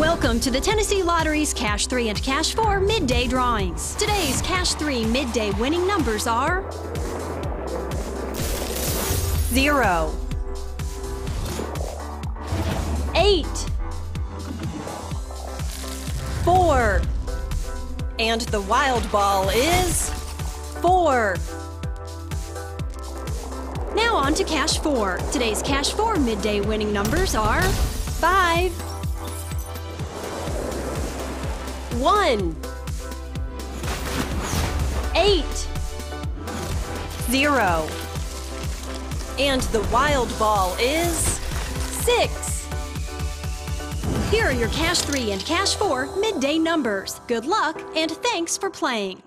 Welcome to the Tennessee Lottery's Cash 3 and Cash 4 midday drawings. Today's Cash 3 midday winning numbers are 0, 8, 4, and the wild ball is 4. Now on to Cash 4. Today's Cash 4 midday winning numbers are 5, 1, 8, 0. And the wild ball is 6. Here are your Cash 3 and Cash 4 midday numbers. Good luck and thanks for playing.